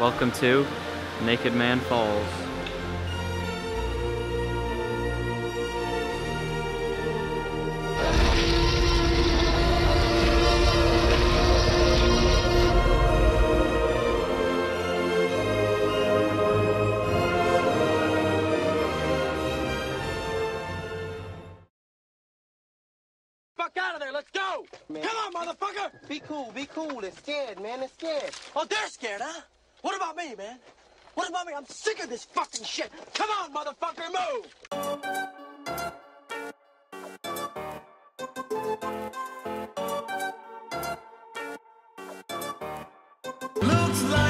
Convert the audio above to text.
Welcome to Naked Man Falls. Fuck out of there, let's go! Man. Come on, motherfucker! Be cool, be cool. They're scared, man. They're scared. Oh, they're scared, huh? What about me, man? What about me? I'm sick of this fucking shit. Come on, motherfucker, move! Looks like